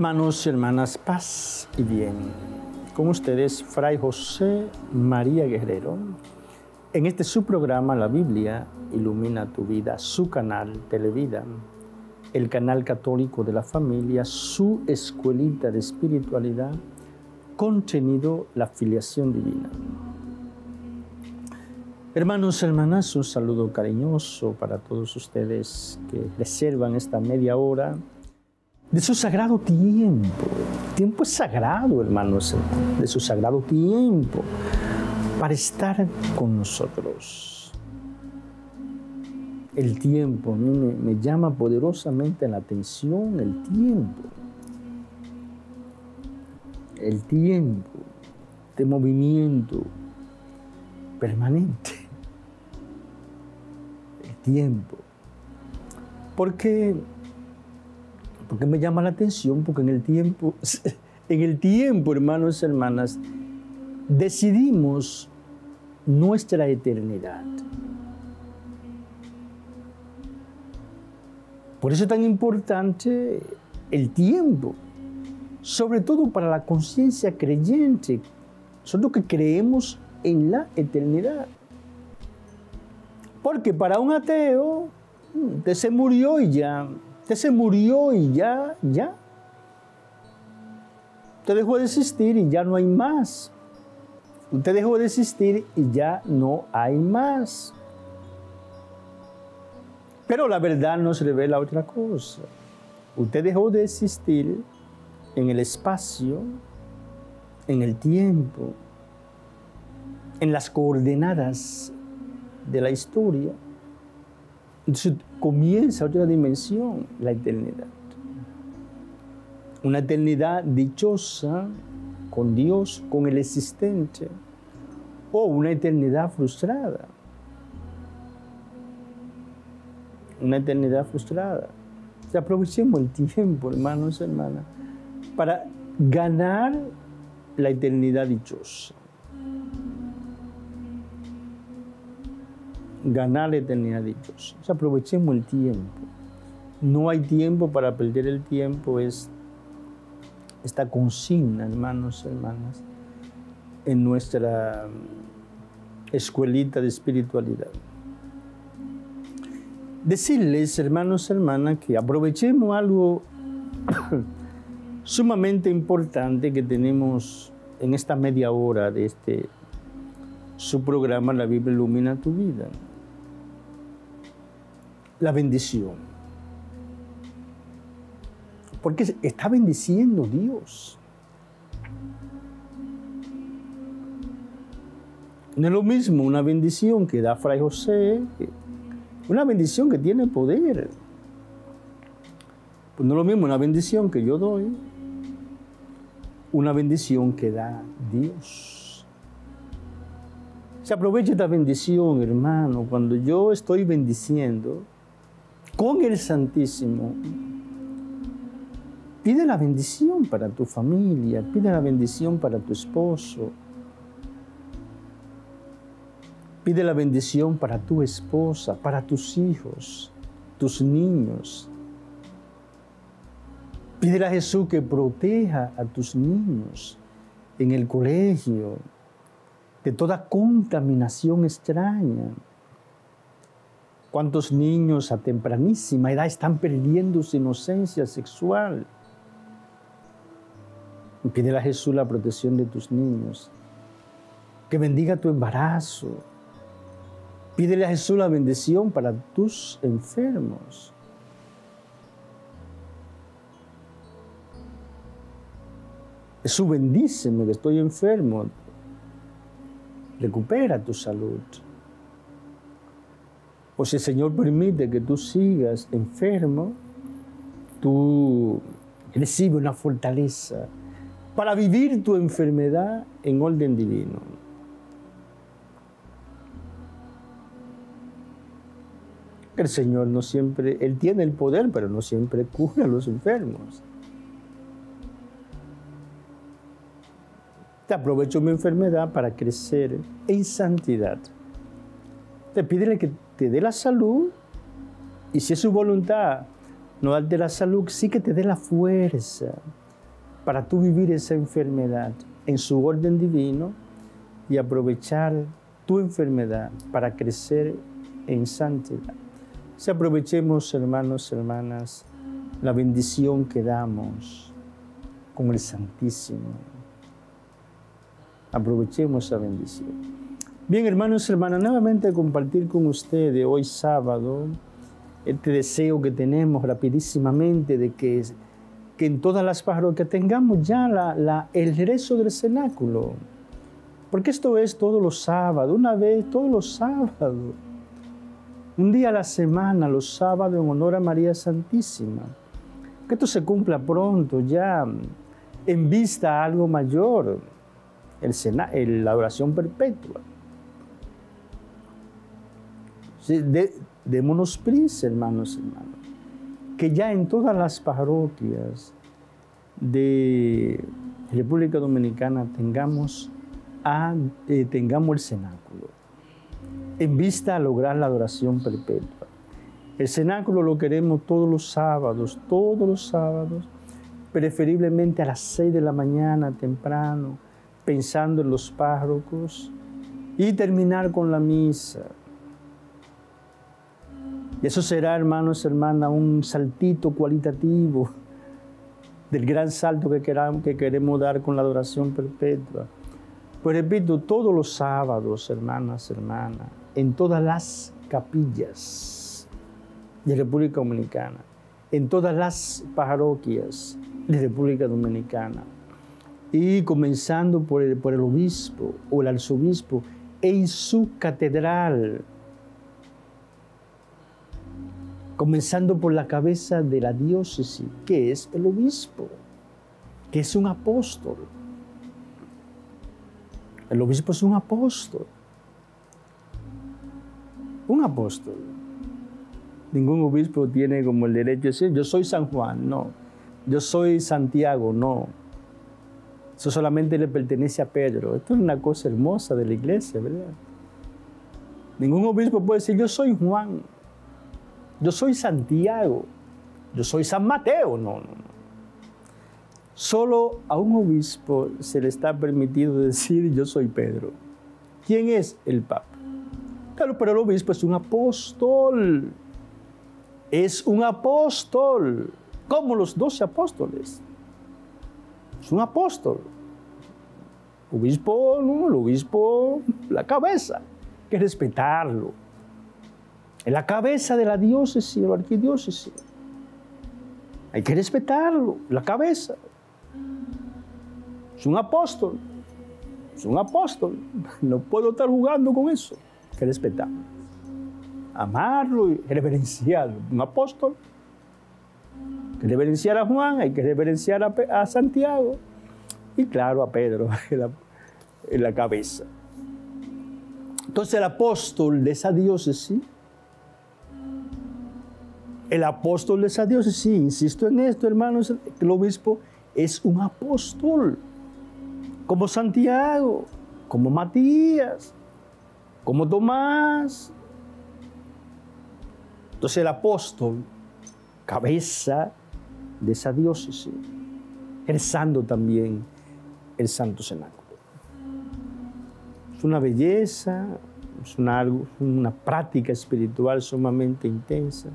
Hermanos y hermanas, paz y bien. Con ustedes, Fray José María Guerrero. En este su programa, La Biblia Ilumina tu Vida, su canal Televida, el canal católico de la familia, su escuelita de espiritualidad, contenido La Filiación Divina. Hermanos hermanas, un saludo cariñoso para todos ustedes que reservan esta media hora de su sagrado tiempo. tiempo es sagrado, hermanos, de su sagrado tiempo para estar con nosotros. El tiempo mí me, me llama poderosamente la atención, el tiempo. El tiempo de movimiento permanente. El tiempo. Porque ¿Por qué me llama la atención? Porque en el tiempo, en el tiempo, hermanos y hermanas, decidimos nuestra eternidad. Por eso es tan importante el tiempo, sobre todo para la conciencia creyente, nosotros que creemos en la eternidad. Porque para un ateo, usted se murió y ya Usted se murió y ya, ya. Usted dejó de existir y ya no hay más. Usted dejó de existir y ya no hay más. Pero la verdad nos revela otra cosa. Usted dejó de existir en el espacio, en el tiempo, en las coordenadas de la historia. Entonces comienza otra dimensión, la eternidad. Una eternidad dichosa con Dios, con el existente, o una eternidad frustrada. Una eternidad frustrada. aprovechemos el tiempo, hermanos y hermanas, para ganar la eternidad dichosa. Ganar la eternidad dichosa. O aprovechemos el tiempo. No hay tiempo para perder el tiempo, es esta consigna, hermanos hermanas, en nuestra escuelita de espiritualidad. Decirles, hermanos hermanas, que aprovechemos algo sumamente importante que tenemos en esta media hora de este su programa La Biblia ilumina tu vida la bendición. Porque está bendiciendo Dios. No es lo mismo una bendición que da Fray José, una bendición que tiene poder. Pues no es lo mismo una bendición que yo doy, una bendición que da Dios. Se aprovecha esta bendición, hermano, cuando yo estoy bendiciendo, con el Santísimo. Pide la bendición para tu familia, pide la bendición para tu esposo, pide la bendición para tu esposa, para tus hijos, tus niños. Pídele a Jesús que proteja a tus niños en el colegio de toda contaminación extraña ¿Cuántos niños a tempranísima edad están perdiendo su inocencia sexual? Pídele a Jesús la protección de tus niños. Que bendiga tu embarazo. Pídele a Jesús la bendición para tus enfermos. Jesús bendíceme que estoy enfermo. Recupera tu salud. O si el Señor permite que tú sigas enfermo, tú recibes una fortaleza para vivir tu enfermedad en orden divino. El Señor no siempre, Él tiene el poder, pero no siempre cura a los enfermos. Te aprovecho mi enfermedad para crecer en santidad. Te pídele que dé la salud y si es su voluntad no darte la salud, sí que te dé la fuerza para tú vivir esa enfermedad en su orden divino y aprovechar tu enfermedad para crecer en santidad. Si aprovechemos, hermanos, hermanas, la bendición que damos con el Santísimo. Aprovechemos esa bendición. Bien, hermanos hermanas, nuevamente compartir con ustedes hoy sábado este deseo que tenemos rapidísimamente de que, en todas las parroquias tengamos ya la, el rezo del cenáculo. Porque esto es todos los sábados, una vez todos los sábados. Un día a la semana, los sábados, en honor a María Santísima. Que esto se cumpla pronto, ya en vista a algo mayor, la oración perpetua. De, démonos prisa, hermanos y hermanos, que ya en todas las parroquias de República Dominicana tengamos, eh, tengamos el cenáculo, en vista a lograr la adoración perpetua. El cenáculo lo queremos todos los sábados, todos los sábados, preferiblemente a las seis de la mañana temprano, pensando en los párrocos y terminar con la misa y eso será, hermanos, hermanas, un saltito cualitativo del gran salto que, que queremos dar con la adoración perpetua. Pues repito, todos los sábados, hermanas, hermanas, en todas las capillas de República Dominicana, en todas las parroquias de República Dominicana, y comenzando por el, por el obispo o el arzobispo en su catedral, comenzando por la cabeza de la diócesis, que es el obispo, que es un apóstol. El obispo es un apóstol. Un apóstol. Ningún obispo tiene como el derecho de decir, yo soy San Juan, no. Yo soy Santiago, no. Eso solamente le pertenece a Pedro. Esto es una cosa hermosa de la iglesia, ¿verdad? Ningún obispo puede decir, yo soy Juan. Yo soy Santiago, yo soy San Mateo. No, no, no. Solo a un obispo se le está permitido decir yo soy Pedro. ¿Quién es el Papa? Claro, pero el obispo es un apóstol. Es un apóstol, como los doce apóstoles. Es un apóstol. Obispo, no, el obispo, la cabeza. Hay que respetarlo en la cabeza de la diócesis, de la arquidiócesis. Hay que respetarlo, la cabeza. Es un apóstol, es un apóstol. No puedo estar jugando con eso. Hay que respetarlo. Amarlo y reverenciarlo. Un apóstol. Hay que reverenciar a Juan, hay que reverenciar a, Santiago y claro a Pedro en la cabeza. Entonces el apóstol de esa diócesis el apóstol de esa diócesis, sí, insisto en esto, hermanos, el obispo es un apóstol, como Santiago, como Matías, como Tomás. Entonces el apóstol, cabeza de esa diócesis, rezando también el Santo Cenáculo. Es una belleza, es una práctica espiritual sumamente intensa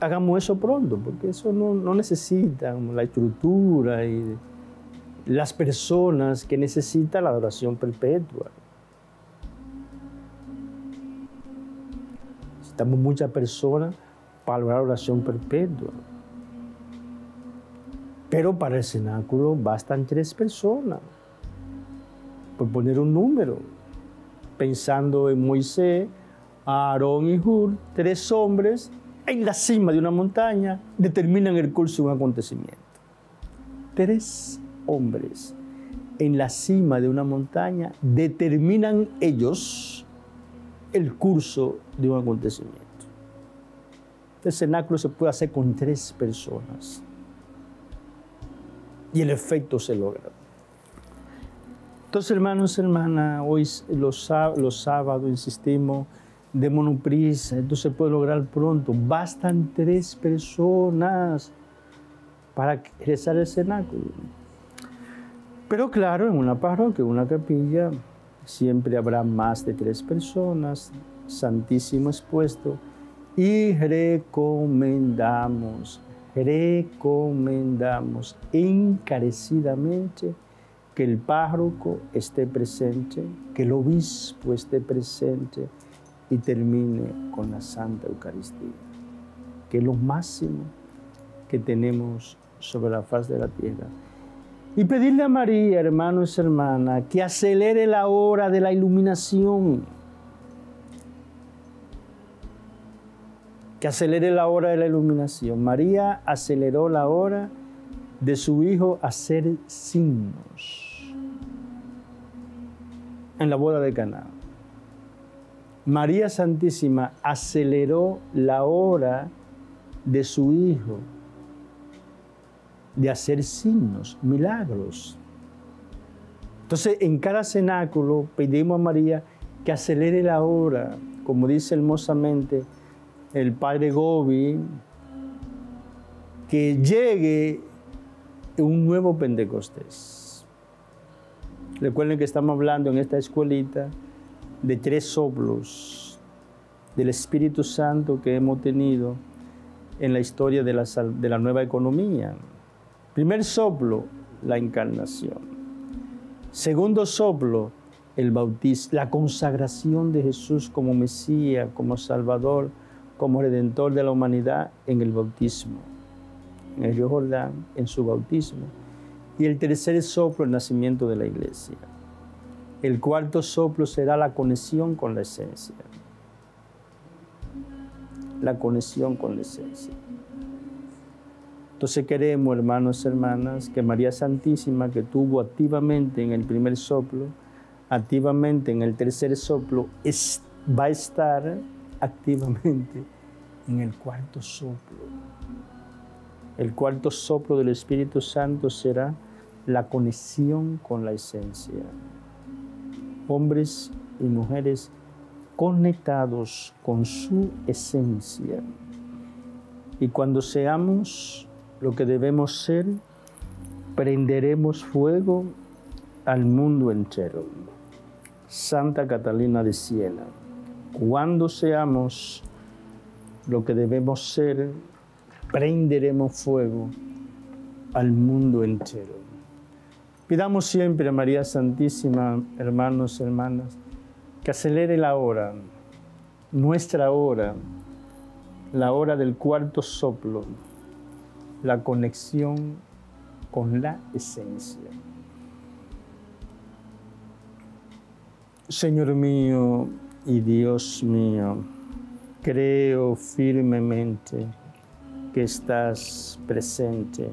hagamos eso pronto, porque eso no, necesita la estructura y las personas que necesita la adoración perpetua. Necesitamos muchas personas para la oración perpetua. Pero para el cenáculo bastan tres personas, por poner un número. Pensando en Moisés, Aarón y Hur, tres hombres en la cima de una montaña determinan el curso de un acontecimiento. Tres hombres en la cima de una montaña determinan ellos el curso de un acontecimiento. El cenáculo se puede hacer con tres personas y el efecto se logra. Entonces, hermanos, hermanas, hoy los, los sábados insistimos démonos prisa, esto se puede lograr pronto. Bastan tres personas para rezar el cenáculo. Pero claro, en una parroquia, en una capilla, siempre habrá más de tres personas, Santísimo expuesto, y recomendamos, recomendamos encarecidamente que el párroco esté presente, que el obispo esté presente y termine con la Santa Eucaristía, que es lo máximo que tenemos sobre la faz de la tierra. Y pedirle a María, hermanos y hermanas, que acelere la hora de la iluminación, que acelere la hora de la iluminación. María aceleró la hora de su hijo hacer signos en la boda de Caná. María Santísima aceleró la hora de su hijo de hacer signos, milagros. Entonces, en cada cenáculo pedimos a María que acelere la hora, como dice hermosamente el padre Gobi, que llegue un nuevo Pentecostés. Recuerden que estamos hablando en esta escuelita de tres soplos del Espíritu Santo que hemos tenido en la historia de la, de la nueva economía. Primer soplo, la encarnación. Segundo soplo, el bautismo, la consagración de Jesús como Mesías, como Salvador, como Redentor de la humanidad en el bautismo en el río Jordán, en su bautismo. Y el tercer soplo, el nacimiento de la iglesia. El cuarto soplo será la conexión con la esencia. La conexión con la esencia. Entonces queremos, hermanos y hermanas, que María Santísima, que tuvo activamente en el primer soplo, activamente en el tercer soplo, va a estar activamente en el cuarto soplo. El cuarto soplo del Espíritu Santo será la conexión con la esencia. Hombres y mujeres conectados con su esencia. Y cuando seamos lo que debemos ser, prenderemos fuego al mundo entero. Santa Catalina de Siena, cuando seamos lo que debemos ser, prenderemos fuego al mundo entero. Pidamos siempre a María Santísima, hermanos y hermanas, que acelere la hora, nuestra hora, la hora del cuarto soplo, la conexión con la esencia. Señor mío y Dios mío, creo firmemente que estás presente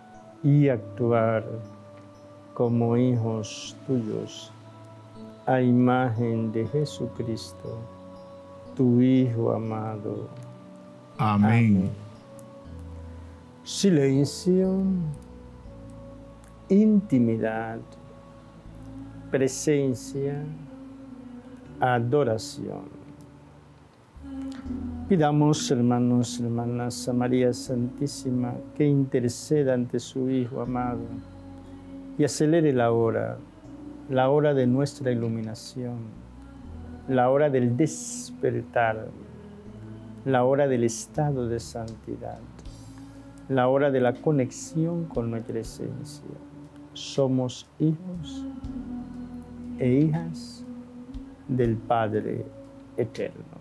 y actuar como hijos tuyos a imagen de Jesucristo, tu Hijo amado. Amén. Silencio, intimidad, presencia, adoración. Pidamos, hermanos hermanas, a María Santísima que interceda ante su Hijo amado y acelere la hora, la hora de nuestra iluminación, la hora del despertar, la hora del estado de santidad, la hora de la conexión con nuestra esencia. Somos hijos e hijas del Padre Eterno.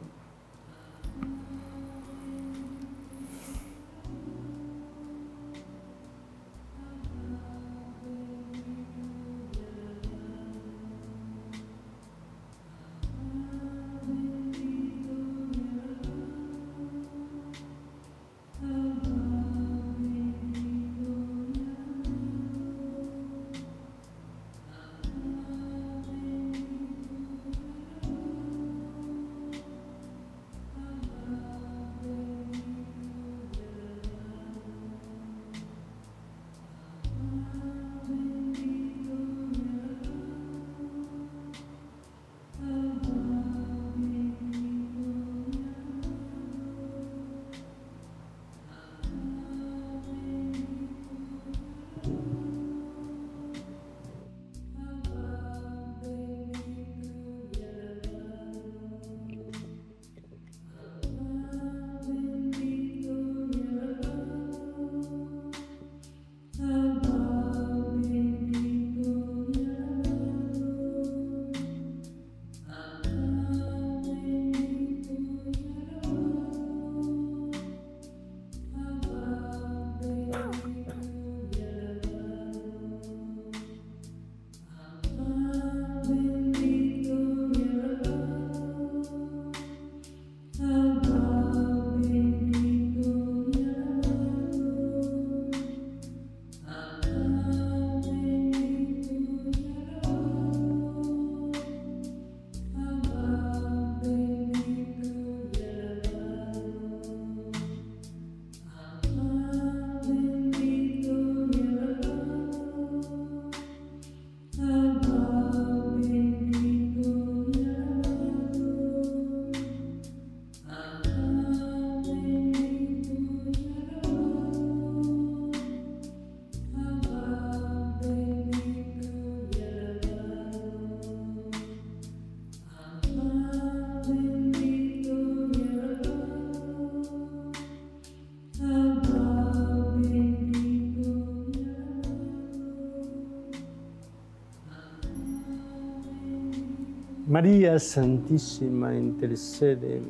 María Santísima intercede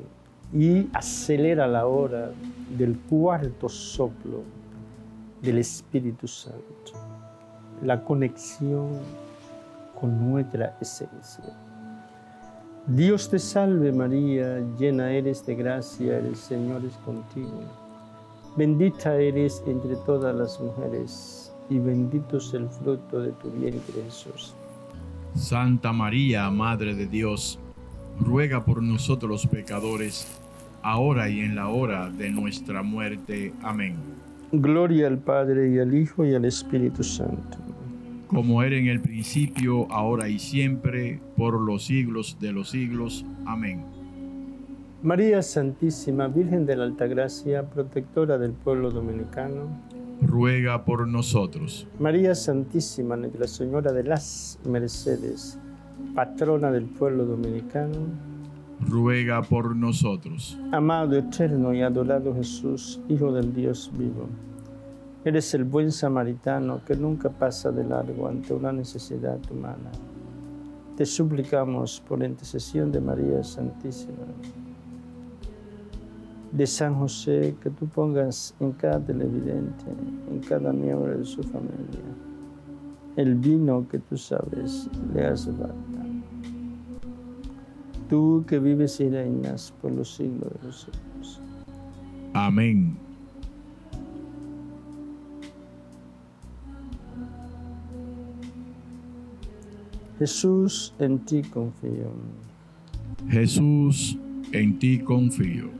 y acelera la hora del cuarto soplo del Espíritu Santo, la conexión con nuestra esencia. Dios te salve María, llena eres de gracia, el Señor es contigo. Bendita eres entre todas las mujeres y bendito es el fruto de tu vientre Jesús. Santa María, Madre de Dios, ruega por nosotros los pecadores, ahora y en la hora de nuestra muerte. Amén. Gloria al Padre y al Hijo y al Espíritu Santo. Como era en el principio, ahora y siempre, por los siglos de los siglos. Amén. María Santísima, Virgen de la Altagracia, protectora del pueblo dominicano, ruega por nosotros. María Santísima, Nuestra Señora de las Mercedes, patrona del pueblo dominicano, ruega por nosotros. Amado, eterno y adorado Jesús, Hijo del Dios vivo, eres el buen samaritano que nunca pasa de largo ante una necesidad humana. Te suplicamos por la intercesión de María Santísima de San José que tú pongas en cada televidente, en cada miembro de su familia, el vino que tú sabes le hace falta. Tú que vives y reinas por los siglos de los siglos. Amén. Jesús, en ti confío. Jesús, en ti confío.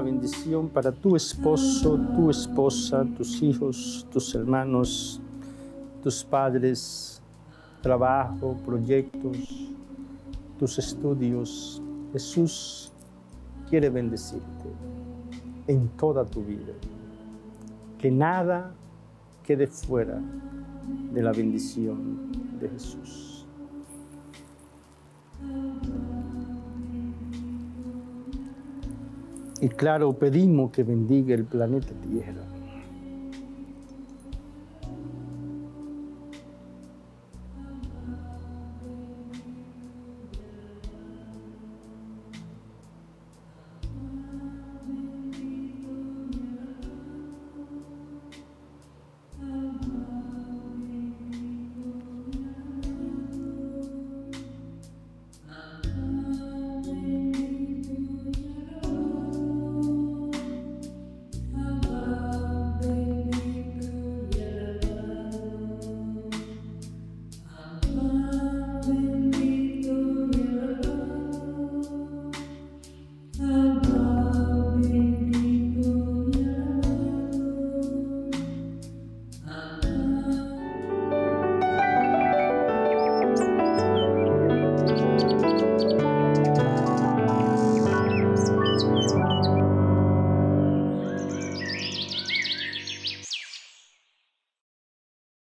Bendición para tu esposo, tu esposa, tus hijos, tus hermanos, tus padres, trabajo, proyectos, tus estudios. Jesús quiere bendecirte en toda tu vida. Que nada quede fuera de la bendición de Jesús. Y claro, pedimos que bendiga el planeta Tierra